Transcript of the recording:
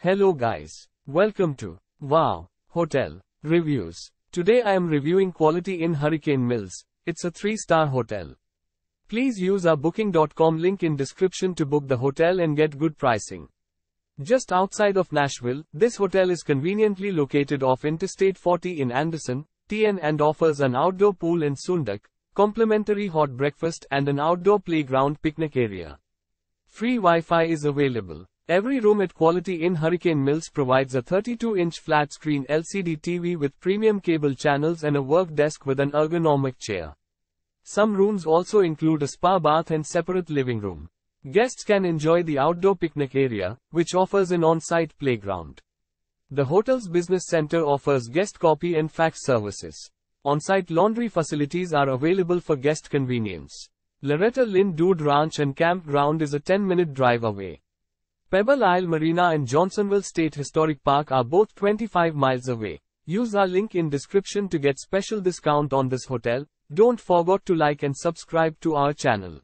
Hello guys. Welcome to Wow Hotel Reviews. Today I am reviewing Quality Inn Hurricane Mills. It's a 3-star hotel. Please use our booking.com link in description to book the hotel and get good pricing. Just outside of Nashville, this hotel is conveniently located off Interstate 40 in Anderson, TN and offers an outdoor pool and sundeck, complimentary hot breakfast and an outdoor playground picnic area. Free Wi-Fi is available. Every room at Quality Inn Hurricane Mills provides a 32-inch flat-screen LCD TV with premium cable channels and a work desk with an ergonomic chair. Some rooms also include a spa bath and separate living room. Guests can enjoy the outdoor picnic area, which offers an on-site playground. The hotel's business center offers guest copy and fax services. On-site laundry facilities are available for guest convenience. Loretta Lynn Dude Ranch and Campground is a 10-minute drive away. Pebble Isle Marina and Johnsonville State Historic Park are both 25 miles away. Use our link in description to get special discount on this hotel. Don't forget to like and subscribe to our channel.